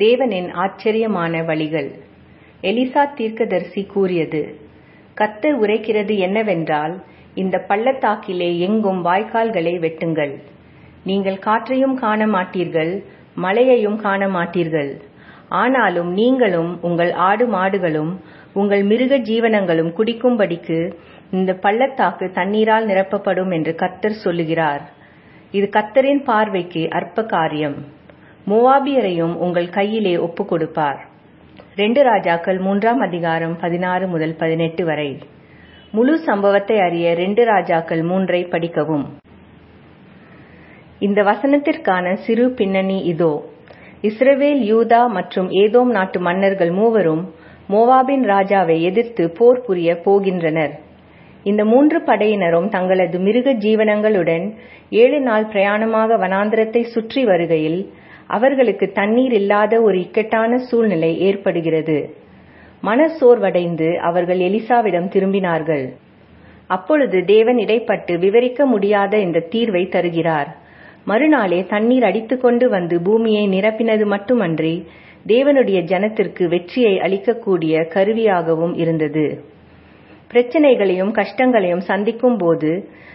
தேவனின் ஆச்சரியமான வழிகள். எலிசா தீர்க்கதரிசி கூறியது கத்தர் உரைக்கிறது என்னவென்றால் இந்த பள்ளத்தாக்கிலே எங்கும் வாய்க்கால்களை வெட்டுங்கள். நீங்கள் காற்றையும் காண மாட்டீர்கள் மழையையும் காண மாட்டீர்கள் ஆனாலும் நீங்களும் உங்கள் ஆடு மாடுகளும் உங்கள் மிருக ஜீவனங்களும் குடிக்கும்படிக்கு இந்த பள்ளத்தாக்கு தண்ணீரால் நிரப்பப்படும் என்று கர்த்தர் சொல்லுகிறார். இது கர்த்தரின் பார்வைக்கு அற்ப காரியம் மோவாபியரையும் உங்கள் கையிலே ஒப்புக்கொடுப்பார். ரெண்டு ராஜாக்கள் மூன்றாம் அதிகாரம் பதினாறு முதல் பதினெட்டு வரை. முழு சம்பவத்தை அறிய ரெண்டு ராஜாக்கள் மூன்றை படிக்கவும். இந்த வசனத்திற்கான சிறு பின்னணி இதோ. இஸ்ரவேல் யூதா மற்றும் ஏதோம் நாட்டு மன்னர்கள் மூவரும் மோவாபின் ராஜாவை எதிர்த்து போர் புரிய போகின்றனர். இந்த மூன்று படையினரும் தங்களது மிருக ஜீவனங்களுடன் ஏழு நாள் பிரயாணமாக வனாந்திரத்தை சுற்றி வருகையில் அவர்களுக்கு தண்ணீர் இல்லாத ஒரு இக்கட்டான சூழ்நிலை ஏற்படுகிறது. மனசோர்வடைந்து அவர்கள் எலிசாவிடம் திரும்பினார்கள். அப்பொழுது தேவன் இடைப்பட்டு விவரிக்க முடியாத இந்த தீர்வை தருகிறார். மறுநாளே தண்ணீர் அடித்துக்கொண்டு வந்து பூமியை நிரப்பினது மட்டுமன்றி தேவனுடைய ஜனத்திற்கு வெற்றியை அளிக்கக்கூடிய கருவியாகவும் இருந்தது. பிரச்சனைகளையும் கஷ்டங்களையும் சந்திக்கும் போது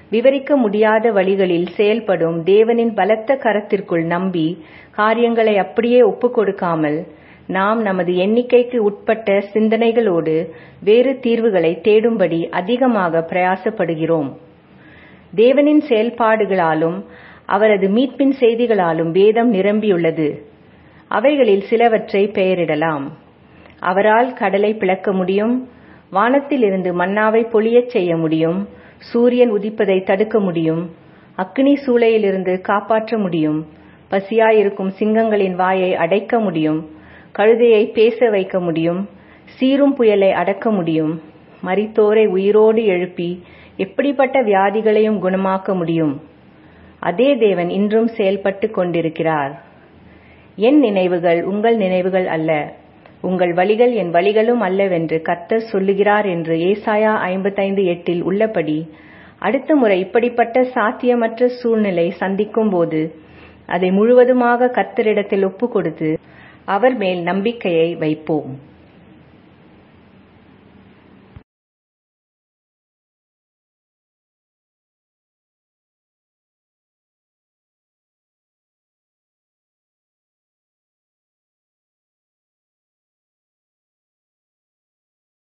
விவரிக்க முடியாத வழிகளில் செயல்படும் தேவனின் பலத்த கரத்திற்குள் நம்பி காரியங்களை அப்படியே ஒப்புக் கொடுக்காமல் நாம் நமது எண்ணிக்கைக்கு உட்பட்ட சிந்தனைகளோடு வேறு தீர்வுகளை தேடும்படி அதிகமாக பிரயாசப்படுகிறோம். தேவனின் செயல்பாடுகளாலும் அவரது மீட்பின் செய்திகளாலும் வேதம் நிரம்பியுள்ளது. அவைகளில் சிலவற்றை பெயரிடலாம். அவரால் கடலை பிளக்க முடியும் வானத்திலிருந்து மன்னாவை பொழியச் செய்ய முடியும் சூரியன் உதிப்பதை தடுக்க முடியும் அக்னி சூளையிலிருந்து காப்பாற்ற முடியும் பசியாயிருக்கும் சிங்கங்களின் வாயை அடைக்க முடியும் கழுதையை பேச வைக்க முடியும் சீரும் புயலை அடக்க முடியும் மரித்தோரை உயிரோடு எழுப்பி எப்படிப்பட்ட வியாதிகளையும் குணமாக்க முடியும்? அதே தேவன் இன்றும் செயல்பட்டு கொண்டிருக்கிறார். என் நினைவுகள் உங்கள் நினைவுகள் அல்ல. உங்கள் வழிகள் என் வழிகளும் அல்லவென்று கர்த்தர் சொல்லுகிறார் என்று ஏசாயா ஐம்பத்தைந்து எட்டில் உள்ளபடி அடுத்த முறை இப்படிப்பட்ட சாத்தியமற்ற சூழ்நிலை சந்திக்கும் போது அதை முழுவதுமாக கர்த்தரிடத்தில் ஒப்புக்கொடுத்து அவர் மேல் நம்பிக்கையை வைப்போம்.